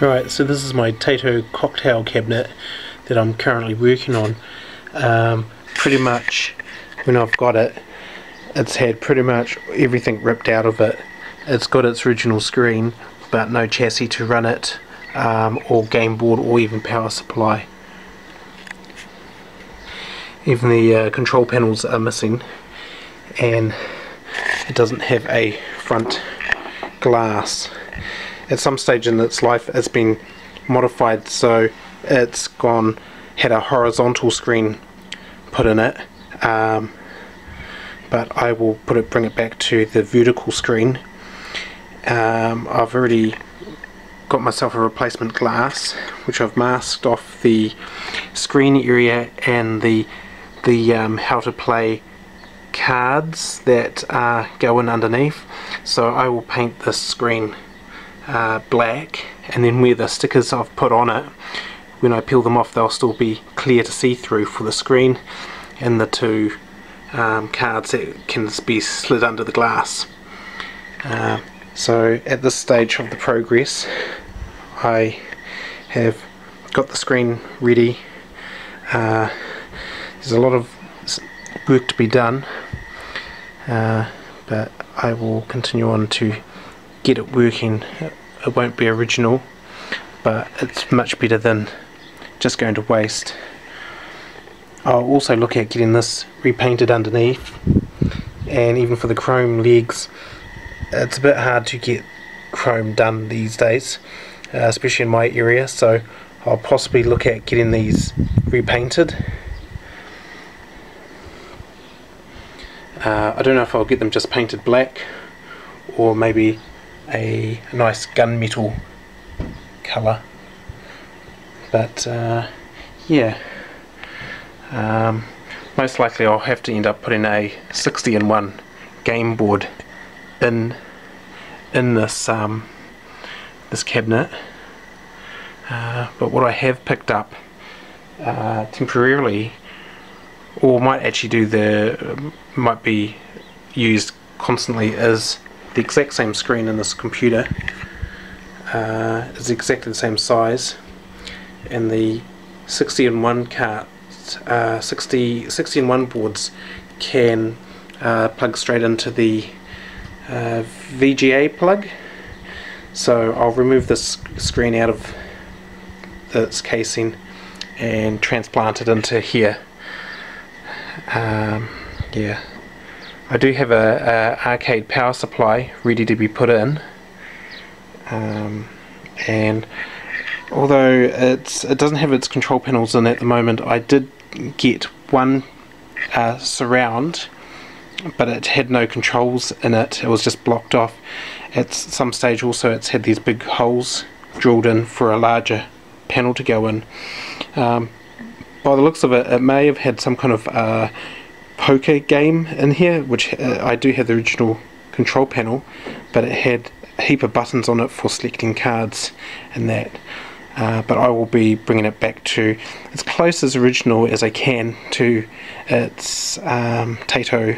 Right, so this is my Taito cocktail cabinet that I'm currently working on. Um, pretty much, when I've got it, it's had pretty much everything ripped out of it. It's got its original screen, but no chassis to run it, um, or game board, or even power supply. Even the uh, control panels are missing, and it doesn't have a front glass at some stage in its life it's been modified so it's gone had a horizontal screen put in it um, but I will put it bring it back to the vertical screen. Um, I've already got myself a replacement glass which I've masked off the screen area and the the um, how to play cards that uh, go in underneath. So I will paint this screen uh, black and then where the stickers I've put on it when I peel them off they'll still be clear to see through for the screen and the two um, cards that can be slid under the glass. Uh, so at this stage of the progress I have got the screen ready. Uh, there's a lot of work to be done uh, but I will continue on to get it working it won't be original but it's much better than just going to waste. I'll also look at getting this repainted underneath and even for the chrome legs it's a bit hard to get chrome done these days uh, especially in my area so I'll possibly look at getting these repainted. Uh, I don't know if I'll get them just painted black or maybe a nice gunmetal colour. But uh, yeah. Um, most likely I'll have to end up putting a 60 in 1 game board in in this um, this cabinet. Uh, but what I have picked up uh, temporarily or might actually do the might be used constantly is the exact same screen in this computer uh, is exactly the same size and the 60 in 1 cart uh, 60, 60 in 1 boards can uh, plug straight into the uh, VGA plug. So I'll remove this screen out of this casing and transplant it into here. Um, yeah I do have a, a, arcade power supply ready to be put in. Um, and although it's it doesn't have its control panels in at the moment I did get one uh, surround but it had no controls in it. It was just blocked off. At some stage also it's had these big holes drilled in for a larger panel to go in. Um, by the looks of it it may have had some kind of uh, poker game in here, which uh, I do have the original control panel, but it had a heap of buttons on it for selecting cards and that. Uh, but I will be bringing it back to as close as original as I can to its um, Taito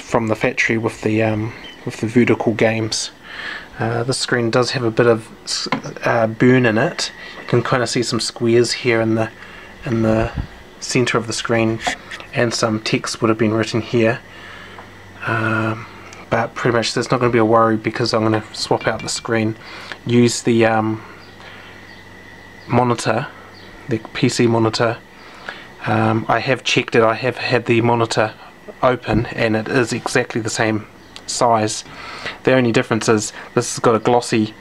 from the factory with the um, with the vertical games. Uh, the screen does have a bit of uh, burn in it. You can kind of see some squares here in the in the center of the screen and some text would have been written here. Um, but pretty much there's not going to be a worry because I'm going to swap out the screen. Use the um, monitor the PC monitor. Um, I have checked it. I have had the monitor open and it is exactly the same size. The only difference is this has got a glossy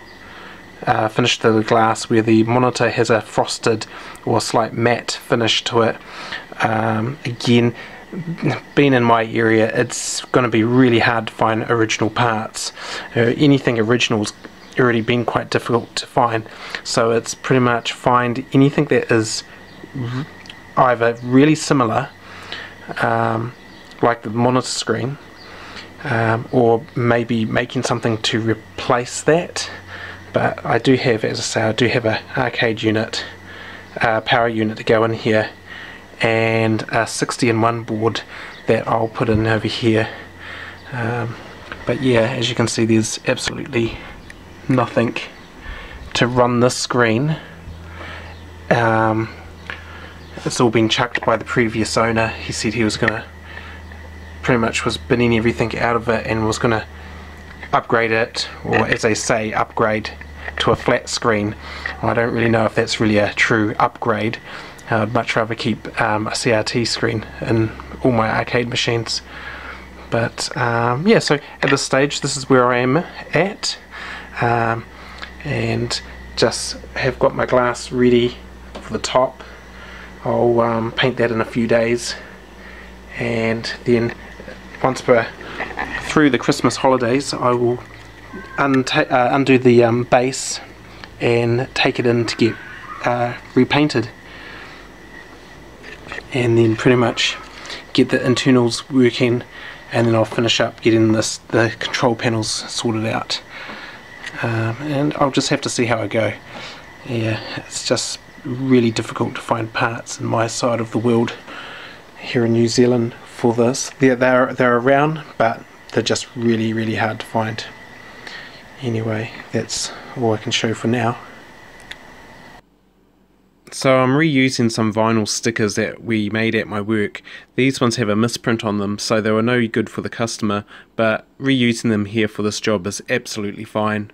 uh, finish to the glass where the monitor has a frosted or slight matte finish to it. Um, again being in my area it's going to be really hard to find original parts. Uh, anything original's already been quite difficult to find. So it's pretty much find anything that is either really similar um, like the monitor screen um, or maybe making something to replace that but I do have as I say I do have a arcade unit power unit to go in here and a 60 in 1 board that I'll put in over here. Um, but yeah as you can see there's absolutely nothing to run this screen. Um, it's all been chucked by the previous owner. He said he was gonna pretty much was binning everything out of it and was gonna upgrade it or as they say upgrade to a flat screen. I don't really know if that's really a true upgrade. I'd much rather keep um, a CRT screen in all my arcade machines. But um, yeah so at this stage this is where I am at. Um, and just have got my glass ready for the top. I'll um, paint that in a few days. And then once we're through the Christmas holidays I will uh, undo the um, base and take it in to get uh, repainted. And then pretty much get the internals working and then I'll finish up getting this the control panels sorted out. Um, and I'll just have to see how I go. Yeah it's just really difficult to find parts in my side of the world here in New Zealand for this they're, they're, they're around but they're just really really hard to find anyway that's all I can show for now so I'm reusing some vinyl stickers that we made at my work. These ones have a misprint on them, so they were no good for the customer, but reusing them here for this job is absolutely fine.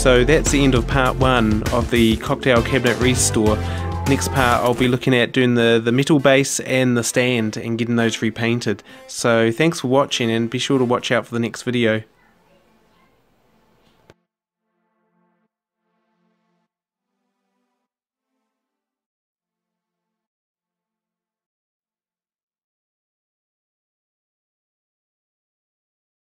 So that's the end of part one of the cocktail cabinet restore. Next part I'll be looking at doing the, the metal base and the stand and getting those repainted. So thanks for watching and be sure to watch out for the next video.